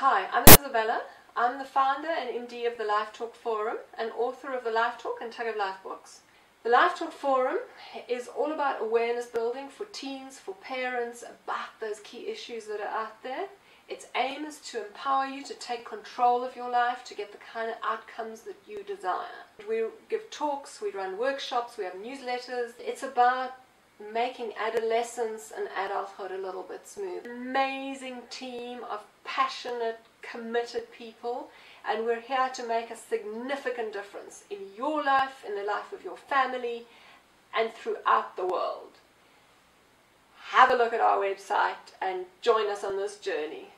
Hi, I'm Izabella. I'm the founder and MD of the Life Talk Forum and author of the Life Talk and Tug of Life books. The Life Talk Forum is all about awareness building for teens, for parents, about those key issues that are out there. Its aim is to empower you to take control of your life to get the kind of outcomes that you desire. We give talks, we run workshops, we have newsletters. It's about making adolescence and adulthood a little bit smooth. Amazing team of passionate, committed people, and we're here to make a significant difference in your life, in the life of your family, and throughout the world. Have a look at our website and join us on this journey.